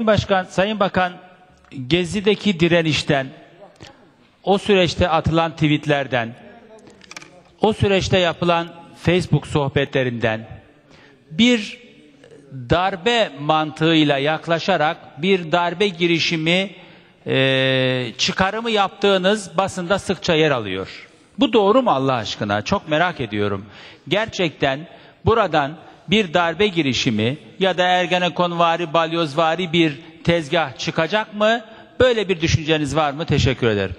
Başkan, Sayın Bakan, Gezi'deki direnişten, o süreçte atılan tweetlerden, o süreçte yapılan Facebook sohbetlerinden bir darbe mantığıyla yaklaşarak bir darbe girişimi eee, çıkarımı yaptığınız basında sıkça yer alıyor. Bu doğru mu Allah aşkına? Çok merak ediyorum. Gerçekten buradan bir darbe girişimi ya da Ergenekonvari, balyozvari bir tezgah çıkacak mı? Böyle bir düşünceniz var mı? Teşekkür ederim.